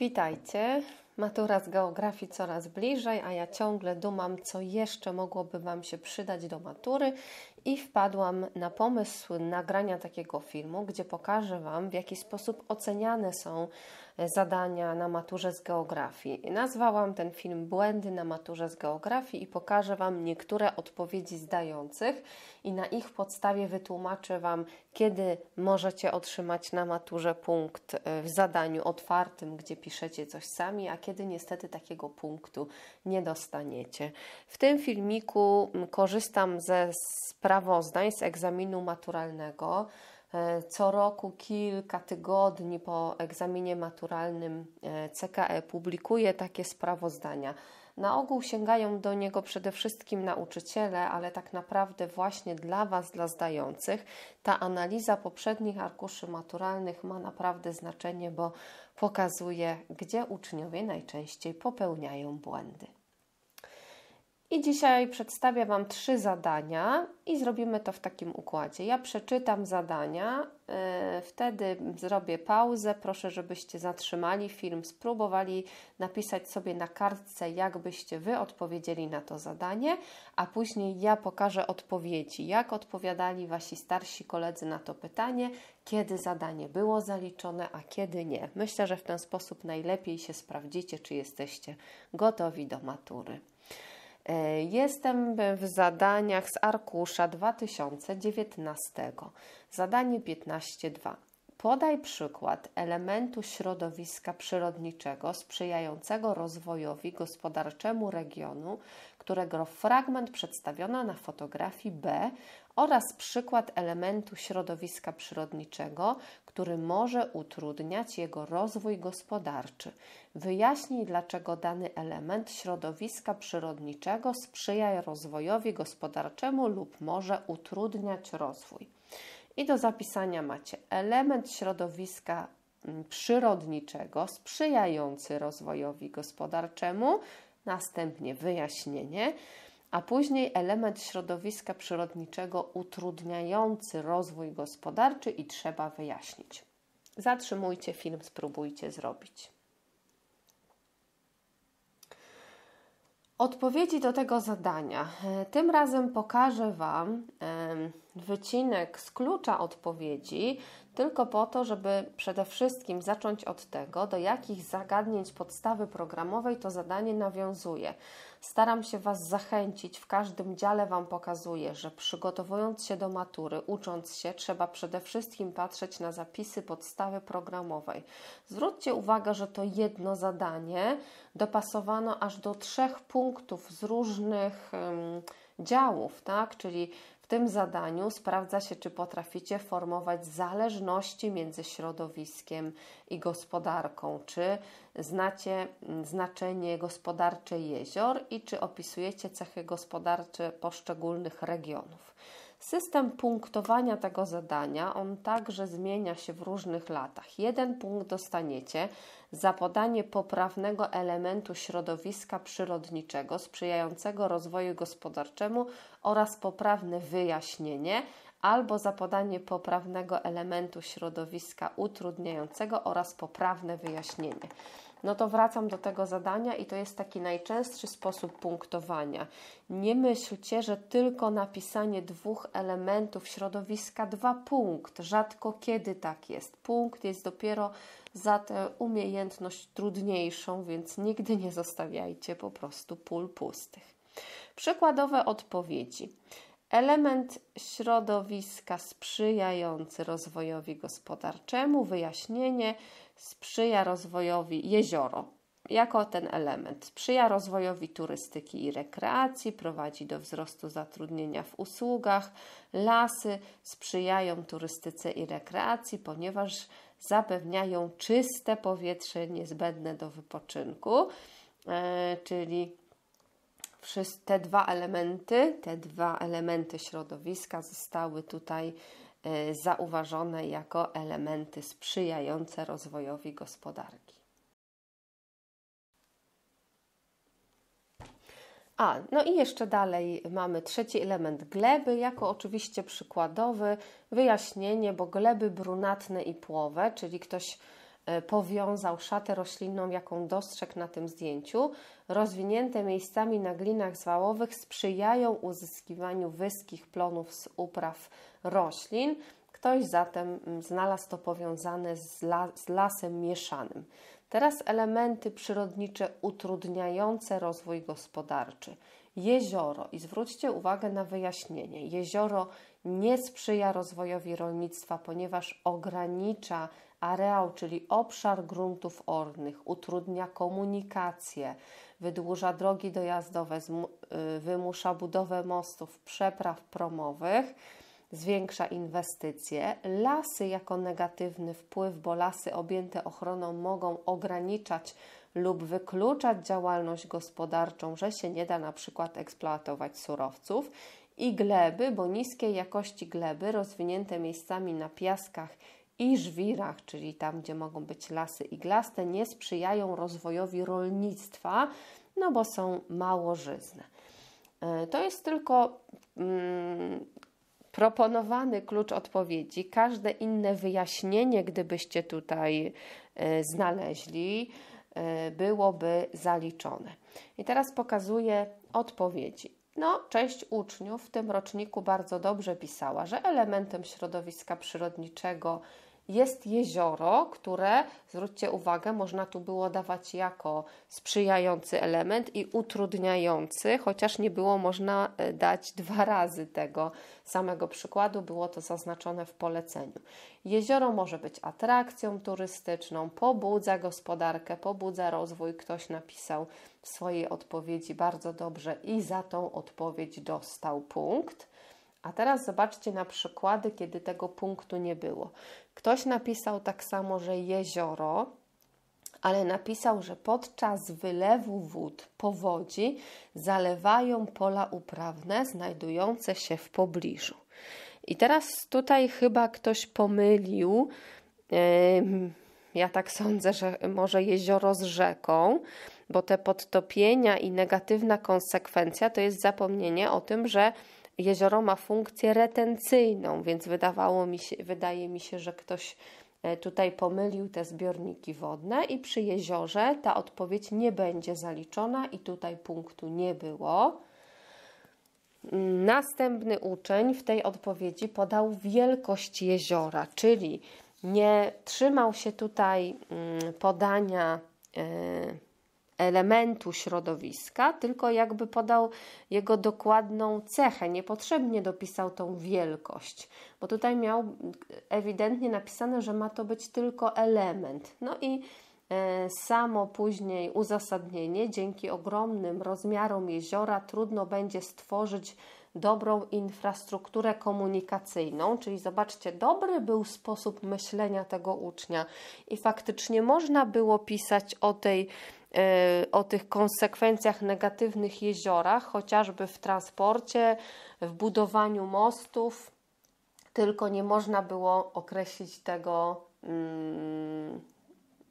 Witajcie. Matura z geografii coraz bliżej, a ja ciągle dumam, co jeszcze mogłoby Wam się przydać do matury i wpadłam na pomysł nagrania takiego filmu, gdzie pokażę Wam, w jaki sposób oceniane są zadania na maturze z geografii. Nazwałam ten film Błędy na maturze z geografii i pokażę Wam niektóre odpowiedzi zdających i na ich podstawie wytłumaczę Wam, kiedy możecie otrzymać na maturze punkt e, w zadaniu otwartym, gdzie piszecie coś sami, a kiedy niestety takiego punktu nie dostaniecie. W tym filmiku korzystam ze sprawozdań z egzaminu maturalnego. E, co roku, kilka tygodni po egzaminie maturalnym e, CKE publikuje takie sprawozdania. Na ogół sięgają do niego przede wszystkim nauczyciele, ale tak naprawdę właśnie dla Was, dla zdających, ta analiza poprzednich arkuszy maturalnych ma naprawdę znaczenie, bo pokazuje, gdzie uczniowie najczęściej popełniają błędy. I dzisiaj przedstawię Wam trzy zadania i zrobimy to w takim układzie. Ja przeczytam zadania, yy, wtedy zrobię pauzę. Proszę, żebyście zatrzymali film, spróbowali napisać sobie na kartce, jak byście Wy odpowiedzieli na to zadanie, a później ja pokażę odpowiedzi, jak odpowiadali Wasi starsi koledzy na to pytanie, kiedy zadanie było zaliczone, a kiedy nie. Myślę, że w ten sposób najlepiej się sprawdzicie, czy jesteście gotowi do matury. E, jestem w zadaniach z arkusza 2019. Zadanie 15.2. Podaj przykład elementu środowiska przyrodniczego sprzyjającego rozwojowi gospodarczemu regionu, którego fragment przedstawiono na fotografii B oraz przykład elementu środowiska przyrodniczego, który może utrudniać jego rozwój gospodarczy. Wyjaśnij, dlaczego dany element środowiska przyrodniczego sprzyja rozwojowi gospodarczemu lub może utrudniać rozwój. I do zapisania macie element środowiska mm, przyrodniczego sprzyjający rozwojowi gospodarczemu, następnie wyjaśnienie, a później element środowiska przyrodniczego utrudniający rozwój gospodarczy i trzeba wyjaśnić. Zatrzymujcie film, spróbujcie zrobić. Odpowiedzi do tego zadania. E, tym razem pokażę Wam wycinek z klucza odpowiedzi, tylko po to, żeby przede wszystkim zacząć od tego, do jakich zagadnień podstawy programowej to zadanie nawiązuje. Staram się Was zachęcić, w każdym dziale Wam pokazuję, że przygotowując się do matury, ucząc się, trzeba przede wszystkim patrzeć na zapisy podstawy programowej. Zwróćcie uwagę, że to jedno zadanie dopasowano aż do trzech punktów z różnych um, działów, tak? czyli w tym zadaniu sprawdza się, czy potraficie formować zależności między środowiskiem i gospodarką, czy znacie mm, znaczenie gospodarcze jezior i czy opisujecie cechy gospodarcze poszczególnych regionów. System punktowania tego zadania, on także zmienia się w różnych latach. Jeden punkt dostaniecie za podanie poprawnego elementu środowiska przyrodniczego sprzyjającego rozwoju gospodarczemu oraz poprawne wyjaśnienie, albo za podanie poprawnego elementu środowiska utrudniającego oraz poprawne wyjaśnienie no to wracam do tego zadania i to jest taki najczęstszy sposób punktowania. Nie myślcie, że tylko napisanie dwóch elementów środowiska dwa punkt. Rzadko kiedy tak jest. Punkt jest dopiero za tę umiejętność trudniejszą, więc nigdy nie zostawiajcie po prostu pól pustych. Przykładowe odpowiedzi. Element środowiska sprzyjający rozwojowi gospodarczemu, wyjaśnienie, sprzyja rozwojowi jezioro jako ten element. Sprzyja rozwojowi turystyki i rekreacji, prowadzi do wzrostu zatrudnienia w usługach. Lasy sprzyjają turystyce i rekreacji, ponieważ zapewniają czyste powietrze niezbędne do wypoczynku, e, czyli te dwa elementy, te dwa elementy środowiska zostały tutaj zauważone jako elementy sprzyjające rozwojowi gospodarki. A, no i jeszcze dalej mamy trzeci element gleby, jako oczywiście przykładowy wyjaśnienie, bo gleby brunatne i płowe, czyli ktoś powiązał szatę roślinną, jaką dostrzegł na tym zdjęciu. Rozwinięte miejscami na glinach zwałowych sprzyjają uzyskiwaniu wyskich plonów z upraw roślin. Ktoś zatem mm, znalazł to powiązane z, la, z lasem mieszanym. Teraz elementy przyrodnicze utrudniające rozwój gospodarczy. Jezioro, i zwróćcie uwagę na wyjaśnienie, jezioro nie sprzyja rozwojowi rolnictwa, ponieważ ogranicza areał, czyli obszar gruntów ornych, utrudnia komunikację, wydłuża drogi dojazdowe, y, wymusza budowę mostów, przepraw promowych zwiększa inwestycje. Lasy jako negatywny wpływ, bo lasy objęte ochroną mogą ograniczać lub wykluczać działalność gospodarczą, że się nie da na przykład eksploatować surowców. I gleby, bo niskiej jakości gleby rozwinięte miejscami na piaskach i żwirach, czyli tam, gdzie mogą być lasy iglaste, nie sprzyjają rozwojowi rolnictwa, no bo są mało żyzne. To jest tylko mm, proponowany klucz odpowiedzi, każde inne wyjaśnienie, gdybyście tutaj e, znaleźli, e, byłoby zaliczone. I teraz pokazuję odpowiedzi. No, część uczniów w tym roczniku bardzo dobrze pisała, że elementem środowiska przyrodniczego jest jezioro, które, zwróćcie uwagę, można tu było dawać jako sprzyjający element i utrudniający, chociaż nie było można e, dać dwa razy tego samego przykładu, było to zaznaczone w poleceniu. Jezioro może być atrakcją turystyczną, pobudza gospodarkę, pobudza rozwój. Ktoś napisał w swojej odpowiedzi bardzo dobrze i za tą odpowiedź dostał punkt. A teraz zobaczcie na przykłady, kiedy tego punktu nie było. Ktoś napisał tak samo, że jezioro, ale napisał, że podczas wylewu wód powodzi zalewają pola uprawne znajdujące się w pobliżu. I teraz tutaj chyba ktoś pomylił. Ja tak sądzę, że może jezioro z rzeką, bo te podtopienia i negatywna konsekwencja to jest zapomnienie o tym, że jezioro ma funkcję retencyjną, więc wydawało mi się, wydaje mi się, że ktoś e, tutaj pomylił te zbiorniki wodne i przy jeziorze ta odpowiedź nie będzie zaliczona i tutaj punktu nie było. Następny uczeń w tej odpowiedzi podał wielkość jeziora, czyli nie trzymał się tutaj mm, podania e, elementu środowiska, tylko jakby podał jego dokładną cechę, niepotrzebnie dopisał tą wielkość, bo tutaj miał ewidentnie napisane, że ma to być tylko element. No i e, samo później uzasadnienie, dzięki ogromnym rozmiarom jeziora trudno będzie stworzyć dobrą infrastrukturę komunikacyjną, czyli zobaczcie, dobry był sposób myślenia tego ucznia. I faktycznie można było pisać o tej o tych konsekwencjach negatywnych jeziorach, chociażby w transporcie, w budowaniu mostów, tylko nie można było określić tego mm,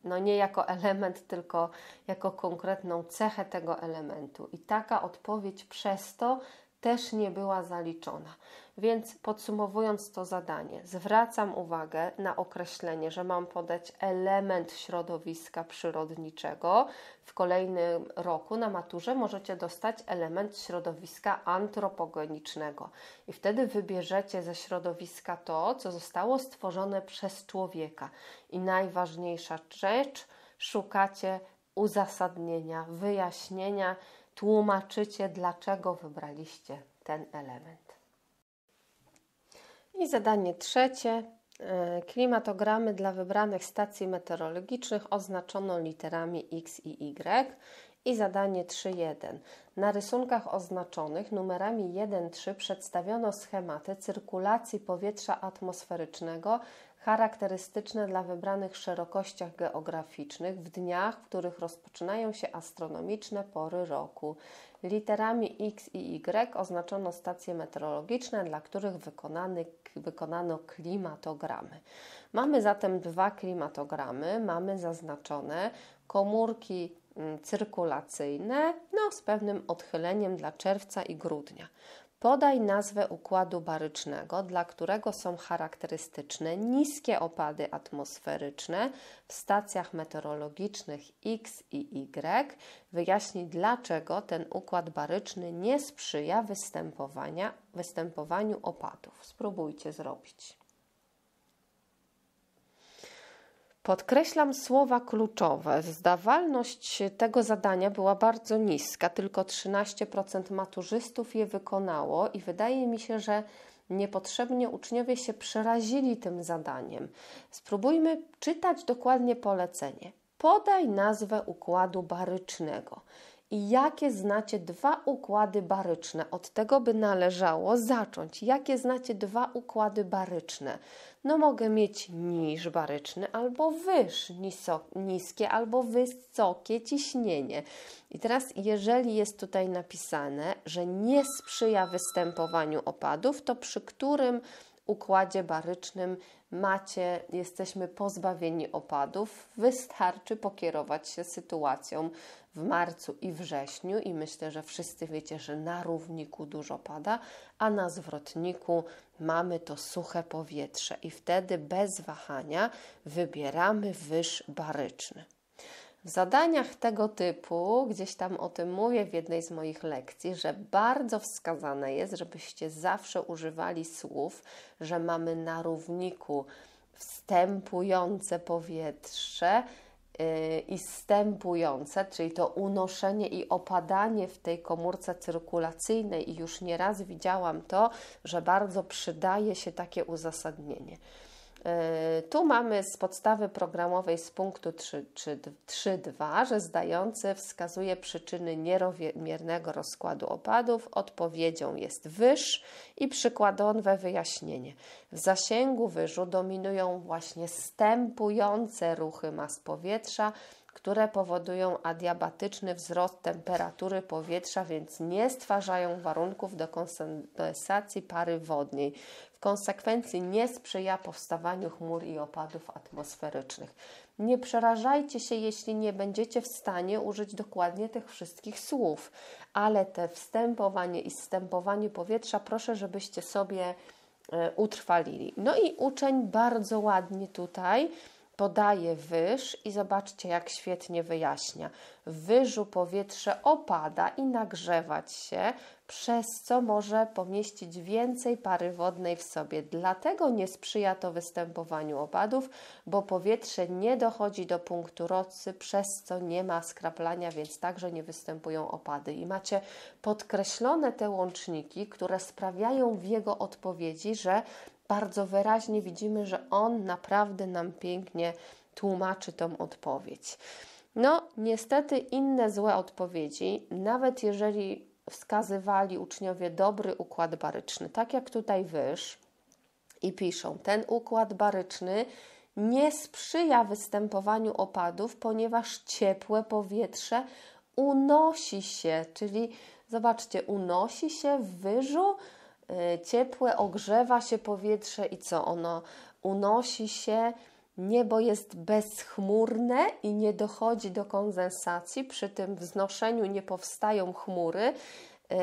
no nie jako element, tylko jako konkretną cechę tego elementu. I taka odpowiedź przez to też nie była zaliczona. Więc podsumowując to zadanie, zwracam uwagę na określenie, że mam podać element środowiska przyrodniczego. W kolejnym roku na maturze możecie dostać element środowiska antropogenicznego i wtedy wybierzecie ze środowiska to, co zostało stworzone przez człowieka. I najważniejsza rzecz, szukacie uzasadnienia, wyjaśnienia, tłumaczycie, dlaczego wybraliście ten element. I zadanie trzecie. E, klimatogramy dla wybranych stacji meteorologicznych oznaczono literami X i Y. I zadanie 3.1. Na rysunkach oznaczonych numerami 1-3 przedstawiono schematy cyrkulacji powietrza atmosferycznego charakterystyczne dla wybranych szerokościach geograficznych w dniach, w których rozpoczynają się astronomiczne pory roku. Literami X i Y oznaczono stacje meteorologiczne, dla których wykonany, wykonano klimatogramy. Mamy zatem dwa klimatogramy, mamy zaznaczone komórki mm, cyrkulacyjne, no z pewnym odchyleniem dla czerwca i grudnia. Podaj nazwę układu barycznego, dla którego są charakterystyczne niskie opady atmosferyczne w stacjach meteorologicznych X i Y. Wyjaśnij, dlaczego ten układ baryczny nie sprzyja występowaniu opadów. Spróbujcie zrobić. Podkreślam słowa kluczowe. Zdawalność tego zadania była bardzo niska, tylko 13% maturzystów je wykonało, i wydaje mi się, że niepotrzebnie uczniowie się przerazili tym zadaniem. Spróbujmy czytać dokładnie polecenie. Podaj nazwę układu barycznego. I jakie znacie dwa układy baryczne? Od tego by należało zacząć. Jakie znacie dwa układy baryczne? No mogę mieć niż baryczny albo wyż, niskie albo wysokie ciśnienie. I teraz jeżeli jest tutaj napisane, że nie sprzyja występowaniu opadów, to przy którym układzie barycznym macie, jesteśmy pozbawieni opadów, wystarczy pokierować się sytuacją w marcu i wrześniu i myślę, że wszyscy wiecie, że na równiku dużo pada, a na zwrotniku mamy to suche powietrze i wtedy bez wahania wybieramy wyż baryczny. W zadaniach tego typu, gdzieś tam o tym mówię w jednej z moich lekcji, że bardzo wskazane jest, żebyście zawsze używali słów, że mamy na równiku wstępujące powietrze i stępujące, czyli to unoszenie i opadanie w tej komórce cyrkulacyjnej, i już nieraz widziałam to, że bardzo przydaje się takie uzasadnienie. E, tu mamy z podstawy programowej z punktu 3.2, że zdający wskazuje przyczyny nierównomiernego rozkładu opadów. Odpowiedzią jest wyż i przykładowe wyjaśnienie. W zasięgu wyżu dominują właśnie stępujące ruchy mas powietrza, które powodują adiabatyczny wzrost temperatury powietrza, więc nie stwarzają warunków do kondensacji pary wodnej. W konsekwencji nie sprzyja powstawaniu chmur i opadów atmosferycznych. Nie przerażajcie się, jeśli nie będziecie w stanie użyć dokładnie tych wszystkich słów, ale te wstępowanie i stępowanie powietrza proszę, żebyście sobie e, utrwalili. No i uczeń bardzo ładnie tutaj podaje wyż i zobaczcie, jak świetnie wyjaśnia. W wyżu powietrze opada i nagrzewać się, przez co może pomieścić więcej pary wodnej w sobie. Dlatego nie sprzyja to występowaniu opadów, bo powietrze nie dochodzi do punktu rocy, przez co nie ma skraplania, więc także nie występują opady. I macie podkreślone te łączniki, które sprawiają w jego odpowiedzi, że bardzo wyraźnie widzimy, że on naprawdę nam pięknie tłumaczy tą odpowiedź. No, niestety inne złe odpowiedzi, nawet jeżeli wskazywali uczniowie dobry układ baryczny, tak jak tutaj wyż i piszą, ten układ baryczny nie sprzyja występowaniu opadów, ponieważ ciepłe powietrze unosi się, czyli zobaczcie, unosi się w wyżu, ciepłe, ogrzewa się powietrze i co? Ono unosi się, niebo jest bezchmurne i nie dochodzi do kondensacji, przy tym wznoszeniu nie powstają chmury, y,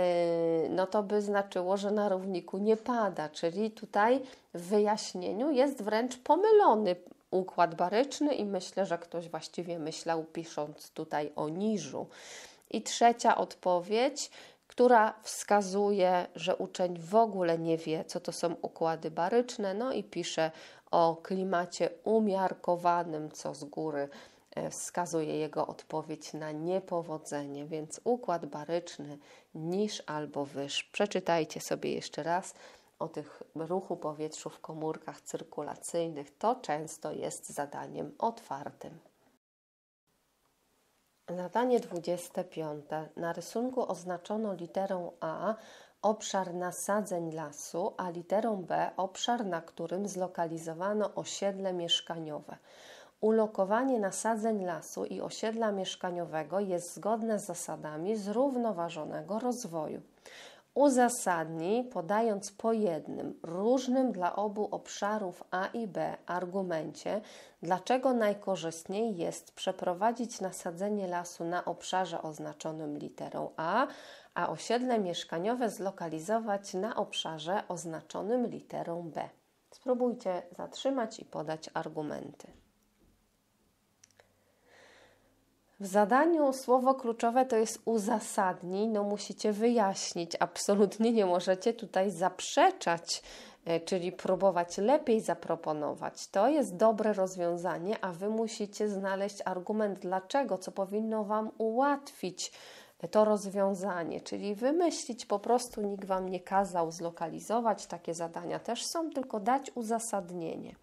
no to by znaczyło, że na równiku nie pada, czyli tutaj w wyjaśnieniu jest wręcz pomylony układ baryczny i myślę, że ktoś właściwie myślał pisząc tutaj o niżu. I trzecia odpowiedź, która wskazuje, że uczeń w ogóle nie wie, co to są układy baryczne, no i pisze o klimacie umiarkowanym, co z góry e, wskazuje jego odpowiedź na niepowodzenie, więc układ baryczny niż albo wyż. Przeczytajcie sobie jeszcze raz o tych ruchu powietrzu w komórkach cyrkulacyjnych. To często jest zadaniem otwartym. Zadanie 25. Na rysunku oznaczono literą A obszar nasadzeń lasu, a literą B obszar, na którym zlokalizowano osiedle mieszkaniowe. Ulokowanie nasadzeń lasu i osiedla mieszkaniowego jest zgodne z zasadami zrównoważonego rozwoju uzasadni, podając po jednym, różnym dla obu obszarów A i B argumencie, dlaczego najkorzystniej jest przeprowadzić nasadzenie lasu na obszarze oznaczonym literą A, a osiedle mieszkaniowe zlokalizować na obszarze oznaczonym literą B. Spróbujcie zatrzymać i podać argumenty. W zadaniu słowo kluczowe to jest uzasadnij, no musicie wyjaśnić. Absolutnie nie możecie tutaj zaprzeczać, e, czyli próbować lepiej zaproponować. To jest dobre rozwiązanie, a wy musicie znaleźć argument dlaczego, co powinno wam ułatwić to rozwiązanie, czyli wymyślić po prostu, nikt wam nie kazał zlokalizować, takie zadania też są, tylko dać uzasadnienie.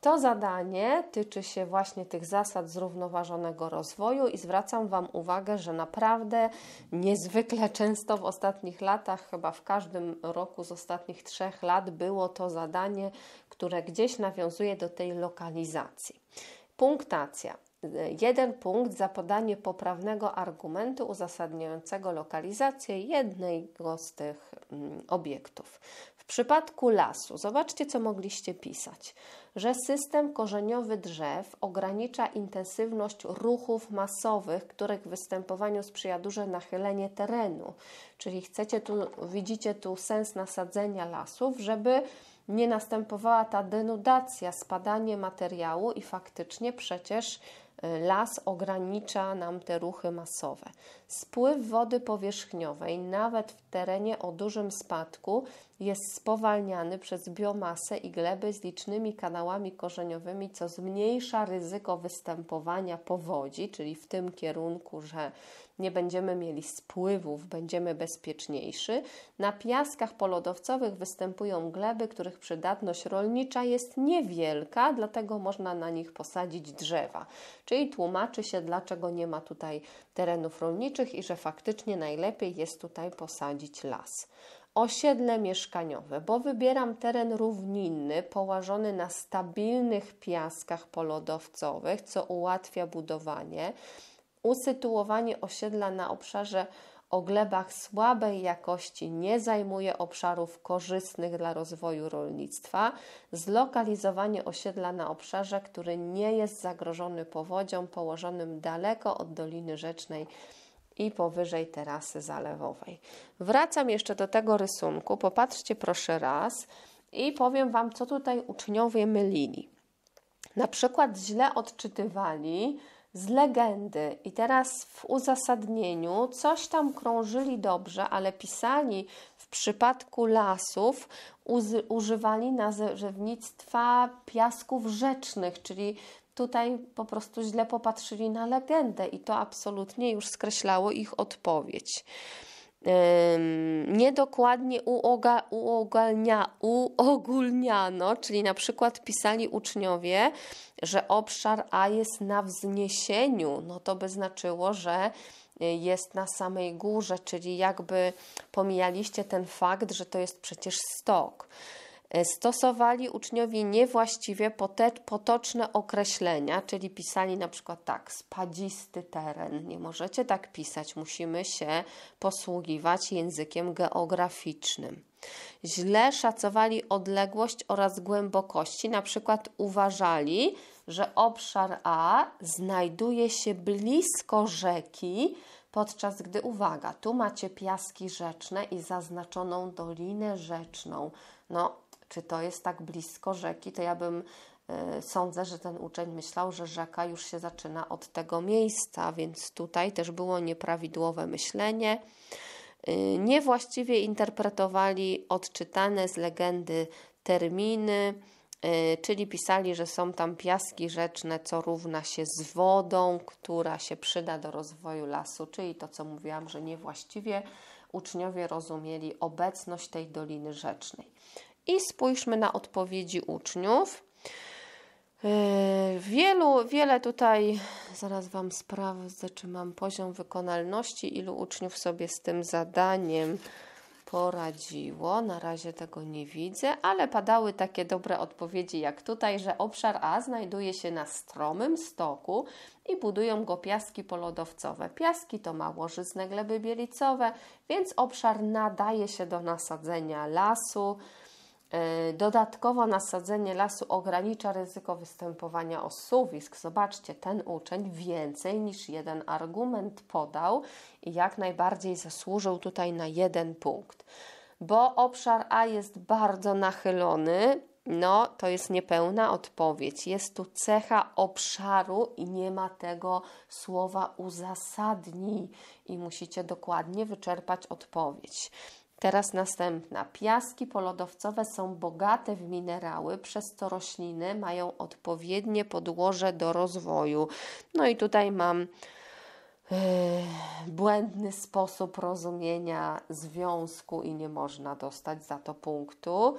To zadanie tyczy się właśnie tych zasad zrównoważonego rozwoju i zwracam Wam uwagę, że naprawdę niezwykle często w ostatnich latach, chyba w każdym roku z ostatnich trzech lat, było to zadanie, które gdzieś nawiązuje do tej lokalizacji. Punktacja. Jeden punkt za podanie poprawnego argumentu uzasadniającego lokalizację jednego z tych mm, obiektów. W przypadku lasu, zobaczcie, co mogliście pisać, że system korzeniowy drzew ogranicza intensywność ruchów masowych, których występowaniu sprzyja duże nachylenie terenu. Czyli chcecie tu, widzicie tu sens nasadzenia lasów, żeby nie następowała ta denudacja, spadanie materiału i faktycznie przecież Las ogranicza nam te ruchy masowe. Spływ wody powierzchniowej, nawet w terenie o dużym spadku, jest spowalniany przez biomasę i gleby z licznymi kanałami korzeniowymi, co zmniejsza ryzyko występowania powodzi, czyli w tym kierunku, że nie będziemy mieli spływów, będziemy bezpieczniejszy. Na piaskach polodowcowych występują gleby, których przydatność rolnicza jest niewielka, dlatego można na nich posadzić drzewa. Czyli tłumaczy się, dlaczego nie ma tutaj terenów rolniczych i że faktycznie najlepiej jest tutaj posadzić las. Osiedle mieszkaniowe, bo wybieram teren równinny, położony na stabilnych piaskach polodowcowych, co ułatwia budowanie. Usytuowanie osiedla na obszarze o glebach słabej jakości nie zajmuje obszarów korzystnych dla rozwoju rolnictwa, zlokalizowanie osiedla na obszarze, który nie jest zagrożony powodzią, położonym daleko od Doliny Rzecznej i powyżej terasy zalewowej. Wracam jeszcze do tego rysunku. Popatrzcie proszę raz i powiem Wam, co tutaj uczniowie mylili. Na przykład źle odczytywali z legendy i teraz w uzasadnieniu coś tam krążyli dobrze, ale pisali przypadku lasów używali nazewnictwa piasków rzecznych, czyli tutaj po prostu źle popatrzyli na legendę i to absolutnie już skreślało ich odpowiedź. Niedokładnie uoga, uogalnia, uogólniano, czyli na przykład pisali uczniowie, że obszar A jest na wzniesieniu, no to by znaczyło, że jest na samej górze, czyli jakby pomijaliście ten fakt, że to jest przecież stok. E, stosowali uczniowie niewłaściwie potoczne określenia, czyli pisali na przykład tak, spadzisty teren. Nie możecie tak pisać, musimy się posługiwać językiem geograficznym. Źle szacowali odległość oraz głębokości, na przykład uważali, że obszar A znajduje się blisko rzeki, podczas gdy, uwaga, tu macie piaski rzeczne i zaznaczoną dolinę rzeczną. No, czy to jest tak blisko rzeki, to ja bym e, sądzę, że ten uczeń myślał, że rzeka już się zaczyna od tego miejsca, więc tutaj też było nieprawidłowe myślenie. E, niewłaściwie interpretowali odczytane z legendy terminy, czyli pisali, że są tam piaski rzeczne, co równa się z wodą, która się przyda do rozwoju lasu, czyli to, co mówiłam, że niewłaściwie uczniowie rozumieli obecność tej doliny rzecznej. I spójrzmy na odpowiedzi uczniów. Yy, wielu, wiele tutaj, zaraz Wam sprawdzę, czy mam poziom wykonalności, ilu uczniów sobie z tym zadaniem poradziło. Na razie tego nie widzę, ale padały takie dobre odpowiedzi jak tutaj, że obszar A znajduje się na stromym stoku i budują go piaski polodowcowe. Piaski to małożyzne gleby bielicowe, więc obszar nadaje się do nasadzenia lasu. E, Dodatkowo nasadzenie lasu ogranicza ryzyko występowania osuwisk. Zobaczcie, ten uczeń więcej niż jeden argument podał i jak najbardziej zasłużył tutaj na jeden punkt. Bo obszar A jest bardzo nachylony, no to jest niepełna odpowiedź. Jest tu cecha obszaru i nie ma tego słowa uzasadnij i musicie dokładnie wyczerpać odpowiedź. Teraz następna. Piaski polodowcowe są bogate w minerały, przez to rośliny mają odpowiednie podłoże do rozwoju. No i tutaj mam yy, błędny sposób rozumienia związku i nie można dostać za to punktu.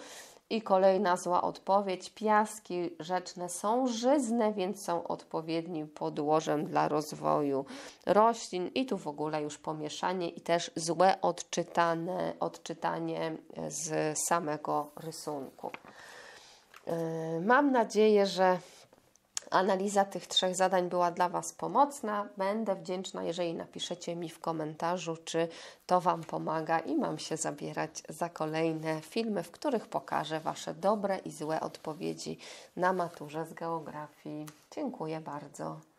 I kolejna zła odpowiedź. Piaski rzeczne są żyzne, więc są odpowiednim podłożem dla rozwoju roślin. I tu w ogóle już pomieszanie i też złe odczytane, odczytanie z samego rysunku. Yy, mam nadzieję, że Analiza tych trzech zadań była dla Was pomocna. Będę wdzięczna, jeżeli napiszecie mi w komentarzu, czy to Wam pomaga i mam się zabierać za kolejne filmy, w których pokażę Wasze dobre i złe odpowiedzi na maturze z geografii. Dziękuję bardzo.